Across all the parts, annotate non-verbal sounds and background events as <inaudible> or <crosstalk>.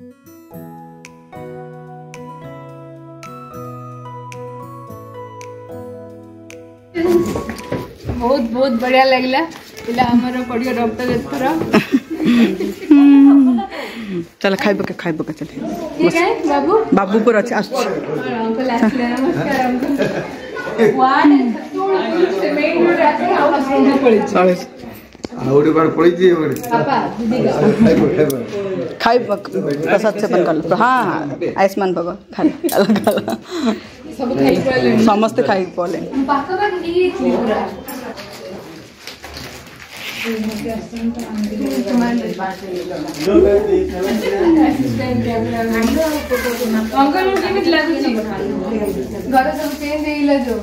ବହୁତ ବହୁତ ବଢିଆ ଲାଗିଲା ପିଲା ଆମର ପଡ଼ିବ ରକ୍ତ ଏଥର ଚାଲ ଖାଇ ପକା ଖାଇ ପକା ଚାଲ ବାବୁ ବାବୁ ପୁରା ଅଛି ଆସୁଛି ଚଳିଛି ଗୋଟେ ବାର ପଳେଇଛି ଖାଇ ପ୍ରସାଦ ସେବନ କଲୁ ହଁ ହଁ ଆୟୁଷ୍ମାନ ବାବା ଖାଇ ସମସ୍ତେ ଖାଇ ପଡ଼ିଲେ ଘର ସବୁ ଚେଞ୍ଜ ହେଇଗଲା ଯୋଉ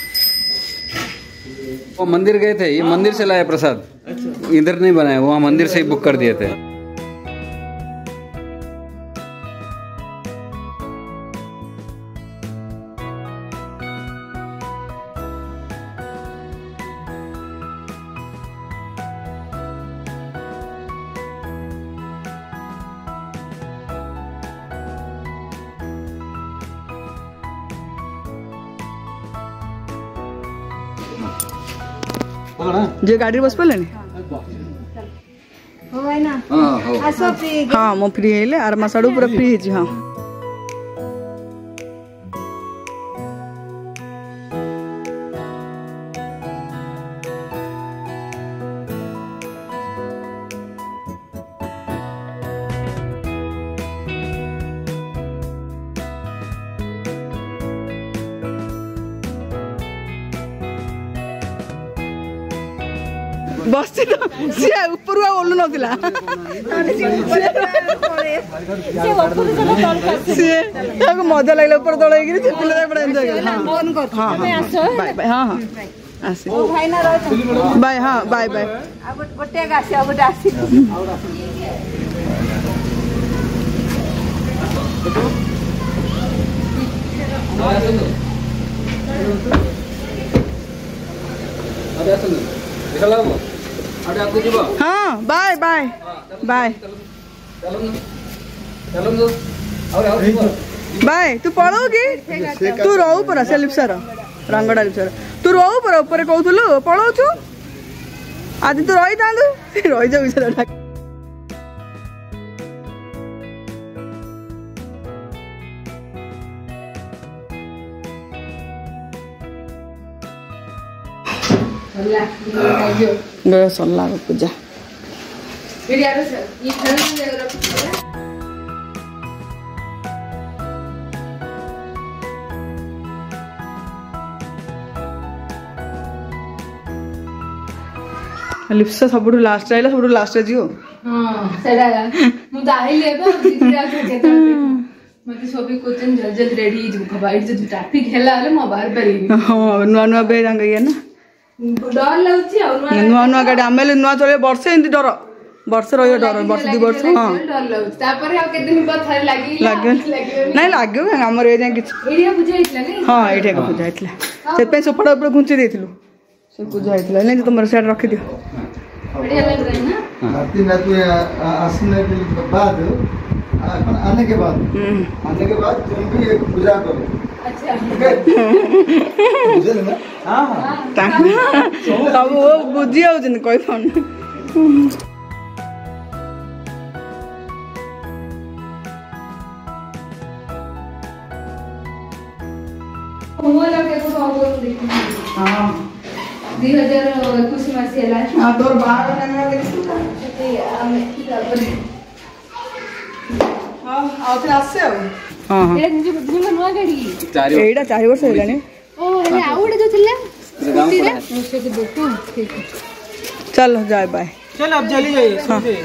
वो मंदिर गए थे ये मंदिर से लाया प्रसाद अच्छा। इधर नहीं बनाया वहाँ मंदिर से ही बुक कर दिए थे जे गाडी बस हो ना हां हां मो फ्री हेले आर मासाडू पूरा फ्री हे जी हां ନଥିଲା ସିଏ ତାକୁ ମଜା ଲାଗିଲା ଉପରେ ତଳ ହେଇକିରି ସେ ପିଲା ତାକୁ ଏନ୍ଜୟ କଲେ ହଁ ହଁ ହଁ ଆସେ ବାଏ ହଁ ବାଏ ବାଏ ଗୋଟେ ଆସନ୍ତୁ ଦେଖା ଲାଗ हाँ बाय बाय बाय बाय तू पढ़ोगी तू रहू परा से लिप्सर रंगड़ा लिप्सर तू रहू परा ऊपर पढ़ाऊ आज तू रही था रही जाऊ ಬೇಳೆ ಸೊಲ್ಲ ಪೂಜಾ ଲିପ୍ସା ସବୁଠୁ ଲାଷ୍ଟ ଆଇଲା ସବୁଠୁ ଲାଷ୍ଟ ରେ ଯିବ ମୁଁ ତ ଆଇଲି ଏବେ ମତେ ସବୁ କହୁଛନ୍ତି ଜଲ୍ଦି ଜଲ୍ଦି ରେଡି ହେଇଯିବୁ ବାଇଟ୍ ଯଦି ଟ୍ରାଫିକ ହେଲା ହେଲେ ମୁଁ ବାହାରି ପାରିବି ହଁ ନୂଆ ନୂଆ ବେ ତାଙ୍କ ଇଏ ନା ଡର ଲାଗୁଛି ଆଉ ନୂଆ ନୂଆ ଗାଡି ଆମେ ହେଲେ ନୂଆ ଚଳେଇବେ ବର୍ଷେ ଏମିତି ଡର ବର୍ଷେ ରହିବ ଡର ବର୍ଷେ ଦୁଇ ବର୍ଷ ହଁ ନାଇଁ ଲାଗିବ ଆମର ଏ ଯାଏଁ କିଛି ହଁ ଏଇଠି ଏକା ପୂଜା ହେଇଥିଲା ସେଥିପାଇଁ ସେପଟ ଉପରେ ଘୁଞ୍ଚି ଦେଇଥିଲୁ ସେ ପୂଜା ହେଇଥିଲା ନାଇଁ ତୁମର ସିଆଡ଼େ ରଖିଦିଅ बढ़िया लग रहा है ना भर्ती हाँ। नाच आसने के बाद अपन आने के बाद हम्म। आने के बाद तुम भी एक पूजा करो ସବୁ ବୁଝି ଯାଉଛନ୍ତି କହିପାରୁନି ହଁ 2021 मसीहा ला दोर 12 टाइम में किस्ता हां हाँ, तो हाँ, आओ फिर आसे हो हां एड़ा 4 वर्ष हो गए ने ओ अरे आउड़ा जो चले चल जाए बाय हाँ। चल अब जल्दी जाइए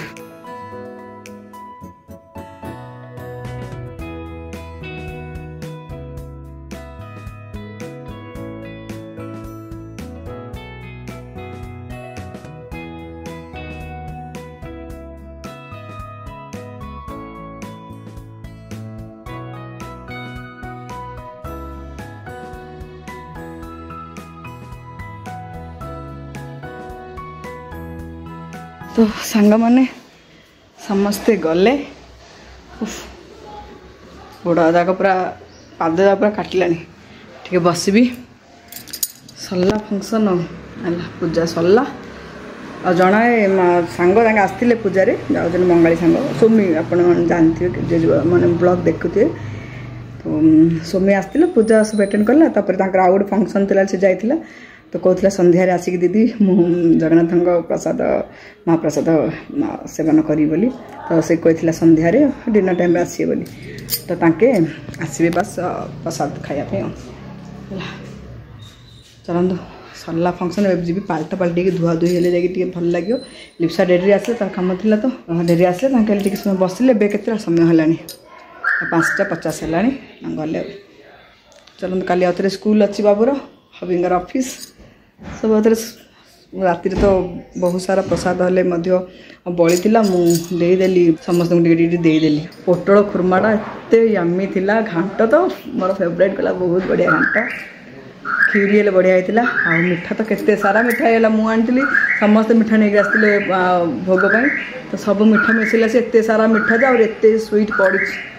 ସାଙ୍ଗମାନେ ସମସ୍ତେ ଗଲେ ଗୋଡ଼ ଯାକ ପୁରା ପାଦ ଯାକ ପୁରା କାଟିଲାଣି ଟିକେ ବସିବି ସରିଲା ଫଙ୍କସନ୍ ହେଲା ପୂଜା ସରିଲା ଆଉ ଜଣେ ସାଙ୍ଗ ତାଙ୍କେ ଆସିଥିଲେ ପୂଜାରେ ଯାଉଛନ୍ତି ମଙ୍ଗାଳି ସାଙ୍ଗ ସୋମି ଆପଣ ଜାଣିଥିବେ ଯିଏ ମାନେ ବ୍ଲଗ୍ ଦେଖୁଥିବେ ତ ସୋମି ଆସିଥିଲେ ପୂଜା ସବୁ ଆଟେଣ୍ଡ କଲା ତାପରେ ତାଙ୍କର ଆଉ ଗୋଟେ ଫଙ୍କସନ୍ ଥିଲା ସେ ଯାଇଥିଲା तो कहला सन्धार आसिक दीदी मु जगन्नाथ प्रसाद महाप्रसाद सेवन करी बोली तो से कही सन्धार डिनर टाइम आसवे बोली तो ताके आसवे बस प्रसाद खायाप चलो सरला फंक्शन जी पाल्ट पाल्ट धुआ धुई हेल्ले जाए भल लगे लिपसा डेरी आसे तर कम थी तो डेरी आसे समय बस लेके समय है पांचटा पचास है गले चलो कल आउ थे स्कूल अच्छी बाबूर हबिंगर अफिस् ସବୁଥିରେ ରାତିରେ ତ ବହୁତ ସାରା ପ୍ରସାଦ ହେଲେ ମଧ୍ୟ ବଳି ଥିଲା ମୁଁ ଦେଇଦେଲି ସମସ୍ତଙ୍କୁ ଟିକେ ଟିକେ ଦେଇଦେଲି ପୋଟଳ ଖୁର୍ମାଟା ଏତେ ୟାମି ଥିଲା ଘାଣ୍ଟ ତ ମୋର ଫେଭରାଇଟ୍ କଲା ବହୁତ ବଢ଼ିଆ ଘାଣ୍ଟ କ୍ଷୀରି ହେଲେ ବଢ଼ିଆ ହେଇଥିଲା ଆଉ ମିଠା ତ କେତେ ସାରା ମିଠା ହେଇଗଲା ମୁଁ ଆଣିଥିଲି ସମସ୍ତେ ମିଠା ନେଇକି ଆସିଥିଲେ ଭୋଗ ପାଇଁ ତ ସବୁ ମିଠା ମିଶିଲା ସେ ଏତେ ସାରା ମିଠା ଯେ ଆହୁରି ଏତେ ସୁଇଟ୍ ପଡ଼ିଛି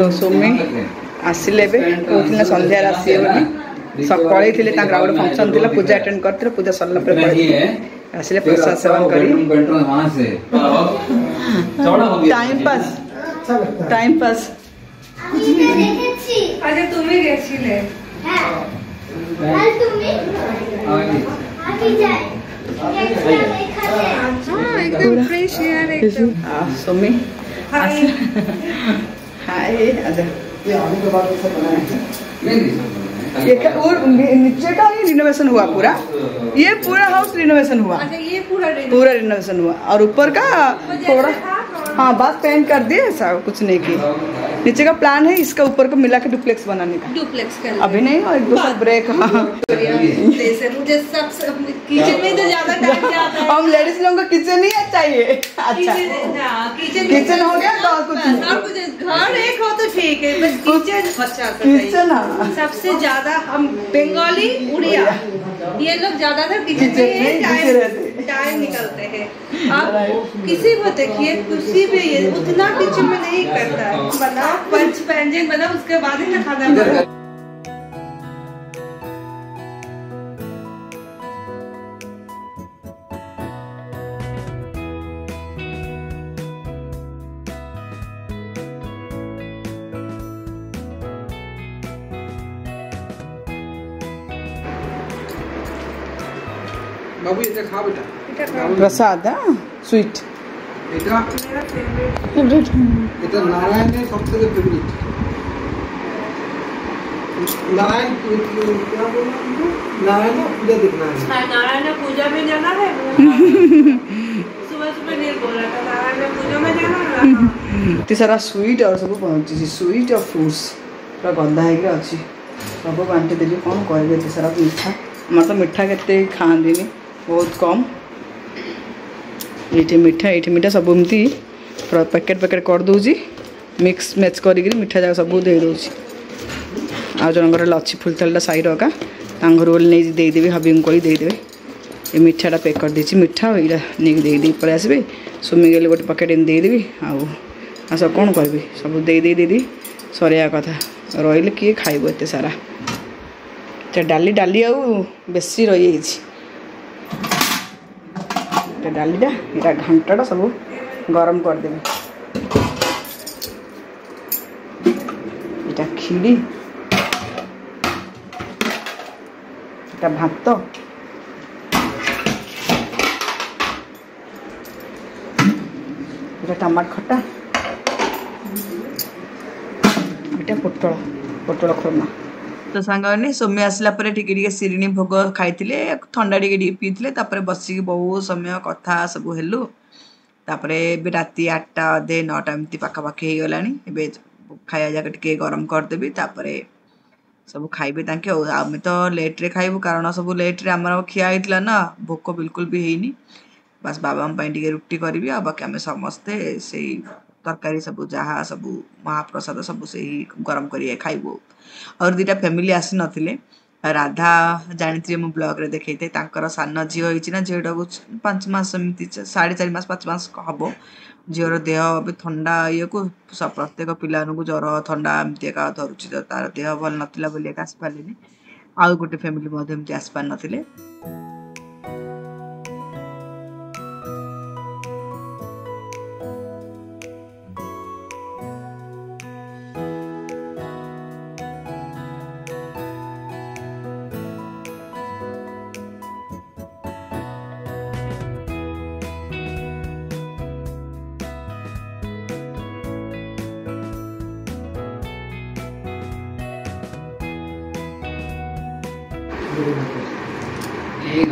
ଦଶମୀ ଆସିଲେ ଏବେ କହୁଥିଲେ ସନ୍ଧ୍ୟାରେ ଆସିବେ ବୋଲି ପଳେଇଥିଲେ ତାଙ୍କର ଆଉ ଗୋଟେ ଫଙ୍କସନ୍ ଥିଲା ପୂଜା ଆଟେଣ୍ଡ କରିଥିଲେ ପୂଜା ସରିଲା ପରେ ପଳେଇଥିଲେ ଆସିଲେ ପ୍ରସାଦ ସେବନ କରି टाइम पास टाइम पास আচ্ছা তুমি গেছিলে হ্যাঁ তুমি আমি যাই ये ये और नीचे का ही रिनोवेशन हुआ पूरा ये पूरा हाउस रिनोवेशन हुआ ये पूरा पूरा रिनोवेशन हुआ और ऊपर का थोड़ा हाँ बस पेंट कर दिए ऐसा कुछ नहीं किया नीचे का प्लान है इसका ऊपर को मिला के डुप्लेक्स बनाने का डुप्लेक्स कर अभी नहीं और एक दो साल ब्रेक हाँ। किचन में तो ज्यादा टाइम हम लेडीज लोगों को किचन ही अच्छा चाहिए अच्छा किचन हाँ, हो गया तो कुछ घर एक हो तो ठीक है बस किचन किचन हाँ। सबसे ज्यादा हम बंगाली उड़िया ये लोग ज्यादातर तो पीछे टाइम निकलते हैं आप किसी को देखिए किसी भी ये उतना पीछे में नहीं करता है बनाओ पंच व्यंजन बनाओ उसके बाद ही ना खाना बनाओ प्रसाद स्वीट हाँ? नारायण हाँ, पूजा में जाना है सुबह सुबह नहीं था नारायण पूजा में जाना है हाँ। तो सारा स्वीट और सब पहुंची स्वीट और फ्रूट्स पूरा गंदा है अच्छी सब बांटी देली कौन कहे तो सारा मीठा के তো মিঠা बहुत कम ये मिठा ये मिठा सब एम पैकेट पैकेट करदे मिक्स मैच मिठा जाक सब दे दूँ आज जनकर लच्छी फुलतेलटा साई रका तांगर बोले नहींदेवी हबी को देदेवे ये मिठाटा पैक कर देती मिठा या नहीं पल आसबे सुमिंग गोटे पकेट इन देदेवी आस कौन कर सब दीदी सर कथा रही किए खाइब ये सारा डाली डाली आ रही ଡାଲିଟା ଏଇଟା ଘାଣ୍ଟଟା ସବୁ ଗରମ କରିଦେବେ ଏଇଟା ଖିରି ଏଇଟା ଭାତ ଏଇଟା ଟମାଟ ଖଟା ଏଇଟା ପୋଟଳ ପୋଟଳ ଖୁର୍ମା ତ ସାଙ୍ଗମାନେ ସୌମ୍ୟ ଆସିଲା ପରେ ଟିକେ ଟିକେ ସିରିଣୀ ଭୋଗ ଖାଇଥିଲେ ଥଣ୍ଡା ଟିକେ ଟିକେ ପିଇଥିଲେ ତାପରେ ବସିକି ବହୁତ ସମୟ କଥା ସବୁ ହେଲୁ ତାପରେ ଏବେ ରାତି ଆଠଟା ଅଧେ ନଅଟା ଏମିତି ପାଖାପାଖି ହେଇଗଲାଣି ଏବେ ଖାଇବା ଯାକ ଟିକେ ଗରମ କରିଦେବି ତାପରେ ସବୁ ଖାଇବେ ତାଙ୍କେ ଆଉ ଆମେ ତ ଲେଟ୍ରେ ଖାଇବୁ କାରଣ ସବୁ ଲେଟ୍ରେ ଆମର ଖିଆ ହେଇଥିଲା ନା ଭୋକ ବିଲକୁଲ ବି ହେଇନି ବାସ୍ ବାବାଙ୍କ ପାଇଁ ଟିକେ ରୁଟି କରିବି ଆଉ ବାକି ଆମେ ସମସ୍ତେ ସେଇ ତରକାରୀ ସବୁ ଯାହା ସବୁ ମହାପ୍ରସାଦ ସବୁ ସେଇ ଗରମ କରିକି ଖାଇବୁ ଆହୁରି ଦୁଇଟା ଫ୍ୟାମିଲି ଆସିନଥିଲେ ରାଧା ଜାଣିଥିବେ ମୁଁ ବ୍ଲଗ୍ରେ ଦେଖେଇଥାଏ ତାଙ୍କର ସାନ ଝିଅ ହେଇଛି ନା ଝିଅଟାକୁ ପାଞ୍ଚ ମାସ ଏମିତି ସାଢ଼େ ଚାରି ମାସ ପାଞ୍ଚ ମାସ ହବ ଝିଅର ଦେହ ଏବେ ଥଣ୍ଡା ଇଏକୁ ପ୍ରତ୍ୟେକ ପିଲାମାନଙ୍କୁ ଜ୍ୱର ଥଣ୍ଡା ଏମିତି ଏକା ଧରୁଛି ତ ତାର ଦେହ ଭଲ ନଥିଲା ବୋଲି ଏକା ଆସିପାରିଲେନି ଆଉ ଗୋଟେ ଫ୍ୟାମିଲି ମଧ୍ୟ ଏମିତି ଆସିପାରିନଥିଲେ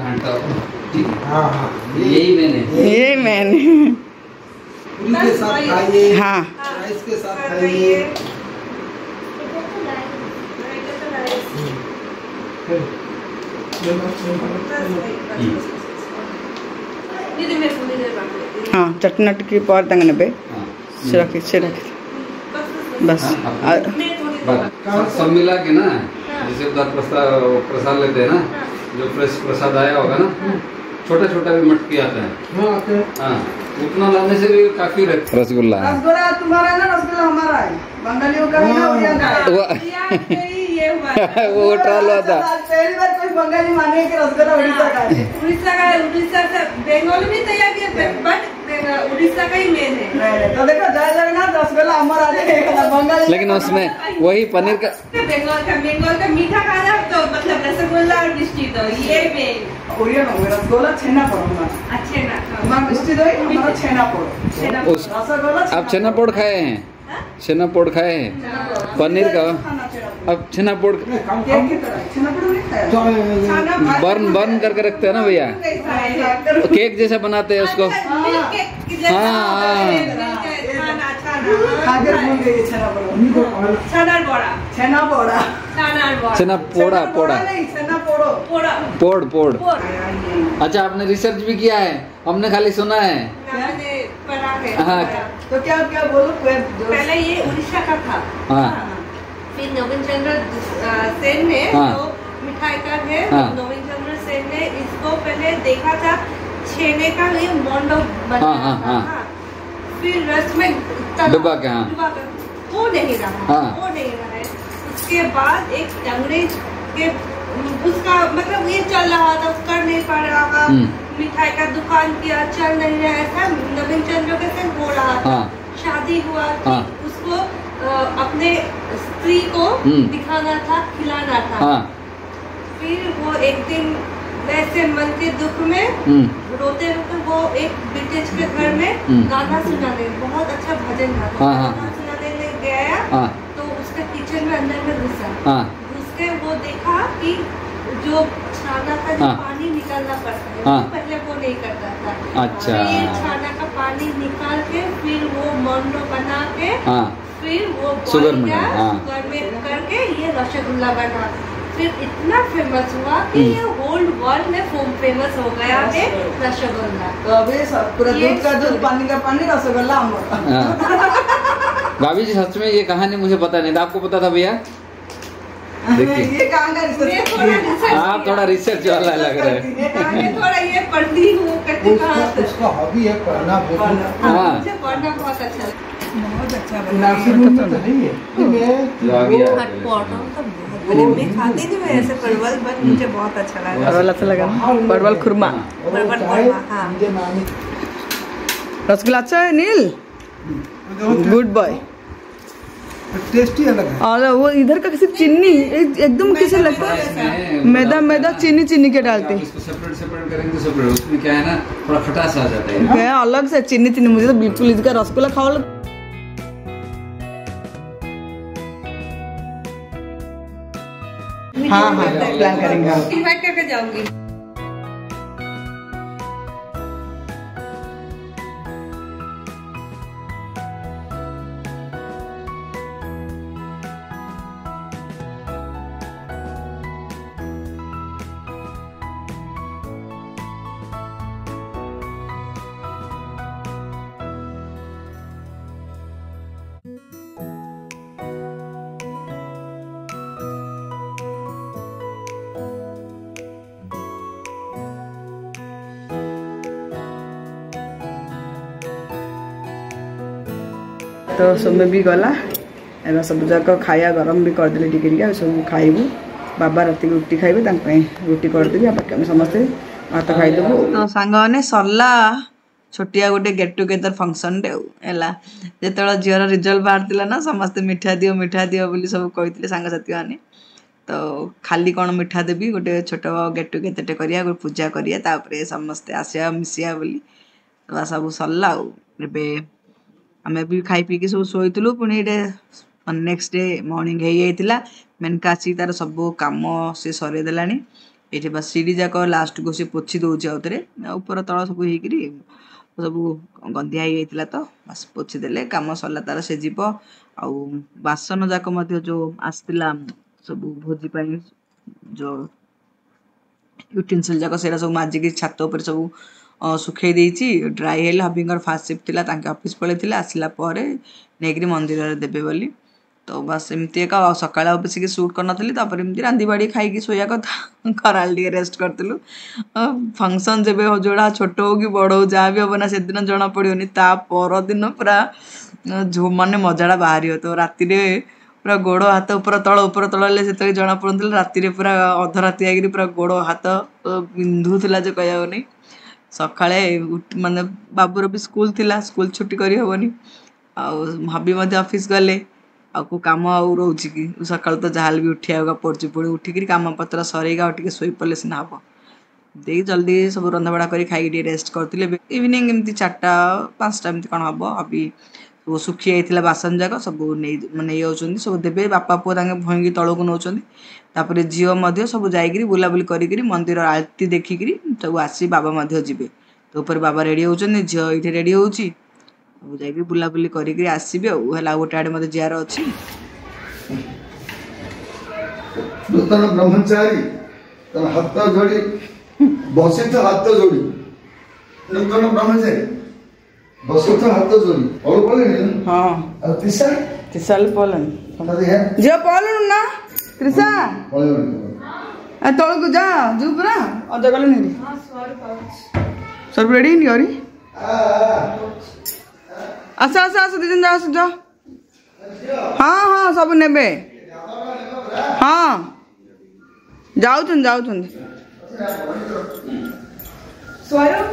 घंटा हाँ, हाँ यही मैंने यही मैंने के साथ खाइए हाँ राइस के साथ हाँ, खाइए हाँ चटनट की पार तंगने पे से रखे से बस सब मिला के ना जिसे प्रसाद लेते हैं ना जो फ्रेश प्रसाद आया होगा ना छोटा छोटा भी मटकी आता है हाँ, हाँ, उतना लाने से भी काफी रसगुल्ला रसगुल्ला तुम्हारा ना रसगुल्ला हमारा है वो हाँ। <laughs> हुआ था तो बंगाली माने रसगुल्ला उड़ीसा का है उड़ीसा का है उड़ीसा से बंगाल भी तैयार किया बट तो देखो आ बंगाल लेकिन उसमें वही पनीर का बंगाल का बंगाल का मीठा खाना तो मतलब रसगुल्ला और मिष्टी तो ये रसगुल्ला छेना पड़ोगा छेना हाँ। मिष्टी दो छेना आप छेना पोड़ खाए हैं छेना पोड़ खाए हैं पनीर का अब छेना पोड़ बर्न बर्न करके रखते हैं ना भैया तो केक जैसा बनाते हैं उसको हाँ हाँ चना पोड़ा पोड़ा पोड़ पोड़ अच्छा आपने रिसर्च भी किया है हमने खाली सुना है हाँ। तो क्या क्या बोलो पहले ये उड़ीसा का था हाँ, हाँ। फिर नवीन चंद्र सेन ने हाँ। तो मिठाई का है हाँ। नवीन चंद्र सेन ने इसको पहले देखा था छेने का ये मोंडो बना हाँ, हाँ, हाँ, हाँ। फिर रस में डुबा के हाँ डुबा के वो नहीं रहा हाँ। वो नहीं रहा है उसके बाद एक अंग्रेज के उसका मतलब ये चल रहा था कर नहीं पा रहा था हम्म। मिठाई का दुकान किया चल नहीं रहा था नवीन चंद्र के संग हो रहा था हाँ। शादी हुआ था तो हाँ। उसको अपने स्त्री को हम्म। दिखाना था खिलाना था हाँ। फिर वो एक दिन वैसे मन के दुख में हम्म। रोते रोते वो एक ब्रिटिश के घर में गाना सुनाने बहुत अच्छा भजन गाना सुनाने गया किचन में अंदर में घुसा घुस हाँ। के वो देखा कि जो छाना का जो हाँ। पानी निकालना पड़ता है हाँ। पहले वो नहीं करता था अच्छा छाना का पानी निकाल के फिर वो मोनो बना के हाँ। फिर वो हाँ। में करके ये रसगुल्ला बना फिर इतना फेमस हुआ कि हम्म। ये होल वर्ल्ड में फेमस हो गया है रसगुल्ला तो अभी पूरा दूध का दूध पानी का पानी रसगुल्ला हम <laughs> भाभी जी सच में ये कहानी मुझे पता नहीं था आपको पता था भैया देखिए तो आप थोड़ा रिसर्च वाला लग रहा है ये पढ़ती हूँ उसका हॉबी है हाँ, हाँ, हाँ। पढ़ना बहुत अच्छा बहुत अच्छा तो तो मैं परवल हम्म। अच्छा लगा परवल खुरमा परवल खुरमा रसगुल्ला अच्छा है नील गुड बॉय टेस्टी अलग है वो इधर का सिर्फ चीनी एकदम किसे लगता है मैदा मैदा चीनी चीनी के डालते हैं उसमें क्या है ना अलग से चीनी चीनी मुझे तो बिल्कुल इसका रसगुल्ला खाओ लग हाँ हाँ प्लान करेंगे इनवाइट करके जाऊंगी ତ ସୌମ୍ୟ ବି ଗଲା ଏବେ ସବୁଯାକ ଖାଇବା ଗରମ ବି କରିଦେଲେ ଟିକେ ଟିକେ ଆମେ ସବୁ ଖାଇବୁ ବାବା ରାତିକି ରୁଟି ଖାଇବେ ତାଙ୍କ ପାଇଁ ରୁଟି କରିଦେବି ଆଉ ବାକି ଆମେ ସମସ୍ତେ ଭାତ ଖାଇଦେବୁ ତ ସାଙ୍ଗମାନେ ସରିଲା ଛୋଟିଆ ଗୋଟେ ଗେଟ୍ ଟୁଗେଦର ଫଙ୍କସନ୍ଟେ ଆଉ ହେଲା ଯେତେବେଳେ ଝିଅର ରେଜଲ୍ଟ ବାହାରିଥିଲା ନା ସମସ୍ତେ ମିଠା ଦିଅ ମିଠା ଦିଅ ବୋଲି ସବୁ କହିଥିଲେ ସାଙ୍ଗସାଥିମାନେ ତ ଖାଲି କ'ଣ ମିଠା ଦେବି ଗୋଟେ ଛୋଟ ଗେଟ୍ ଟୁଗେଦରଟେ କରିବା ଗୋଟେ ପୂଜା କରିବା ତାପରେ ସମସ୍ତେ ଆସିବା ମିଶିବା ବୋଲି ସବୁ ସରିଲା ଆଉ ଏବେ ଆମେ ବି ଖାଇ ପିଇକି ସବୁ ଶୋଇଥିଲୁ ପୁଣି ଏଇଟା ନେକ୍ସଟ ଡେ ମର୍ଣ୍ଣିଂ ହେଇଯାଇଥିଲା ମେନକା ଆସିକି ତା'ର ସବୁ କାମ ସେ ସରେଇ ଦେଲାଣି ଏଇଠି ବା ସିଡ଼ି ଯାକ ଲାଷ୍ଟକୁ ସେ ପୋଛି ଦେଉଛି ଆଉ ଥରେ ଉପର ତଳ ସବୁ ହେଇକିରି ସବୁ ଗନ୍ଧିଆ ହେଇଯାଇଥିଲା ତ ବାସ୍ ପୋଛି ଦେଲେ କାମ ସରିଲା ତା'ର ସେ ଯିବ ଆଉ ବାସନ ଯାକ ମଧ୍ୟ ଯେଉଁ ଆସିଥିଲା ସବୁ ଭୋଜି ପାଇଁ ଯେଉଁ युटेनसिल जाक से सब माजिक छात उपर सब सुखी ड्राई है हबी फास्ट सिफ्ट थी अफिस् पलि आसला मंदिर देवे बोली तो बस एमती एक सका बस सुट कर नी तो बाड़ी खाई शोया कथा खराल टे रेस्ट करूँ फंक्शन जब हज छोट हो कि बड़ हो जहाँ भी हेना से दिन जना पड़ोनी पर पूरा झो मान मजाटा बाहर तो रातिर पूरा गोड़ हाथ उपर तल उपर तल से जना पड़ा राति में पूरा अधराति आगे पूरा गोड़ हाथ पिंधुला जो कह सका मान बाबूर भी स्कूल थी स्कूल छुट्टी करहबनी आबी मैं अफिस् गले आम आज कि सका तो जहाँ भी उठाया पड़ी पुणी उठिक कम पत्र सरगा टे शपड़े सीना हम दे जल्दी सब रंधा बढ़ा कर खाई रेस्ट करते इवनिंग एमती चार पाँचटा एम कौन हम अभी ଶୁଖି ଯାଇଥିଲା ବାସନ ଯାକ ସବୁ ନେଇ ନେଇଯାଉଛନ୍ତି ସବୁ ଦେବେ ବାପା ପୁଅ ତାଙ୍କେ ଭଇଁକି ତଳକୁ ନେଉଛନ୍ତି ତାପରେ ଝିଅ ମଧ୍ୟ ସବୁ ଯାଇକିରି ବୁଲାବୁଲି କରିକିରି ମନ୍ଦିର ଆଳତି ଦେଖିକିରି ସବୁ ଆସି ବାବା ମଧ୍ୟ ଯିବେ ତ ଉପରେ ବାବା ରେଡ଼ି ହେଉଛନ୍ତି ଝିଅ ଏଇଠି ରେଡ଼ି ହେଉଛି ସବୁ ଯାଇକି ବୁଲାବୁଲି କରିକିରି ଆସିବେ ଆଉ ହେଲା ଆଉ ଗୋଟେ ଆଡ଼େ ମଧ୍ୟ ଯିବାର ଅଛି ନୂତନ ବ୍ରହ୍ମଚାରୀ ହାତ ଯୋଡ଼ି ବସିତ ହାତ ଯୋଡ଼ି ନୂତନ ବ୍ରହ୍ମଚାରୀ বসুদ্ধ হাত জড়ি ওর বলেন হ্যাঁ আর তৃষা তৃষাল বলেন ঝিও বলেন না তৃষা আর তলকু যা জু পুরা অদ গলেন হেরি সব রেডি নি অরি আসা আসা আসা দিদিন যা আসো যা হ্যাঁ হ্যাঁ সব নেবে হ্যাঁ যাওছেন যাওছেন স্বরূপ